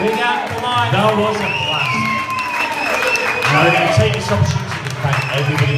Big out for Mike. That was a blast. And I'm going to take this opportunity to thank everybody.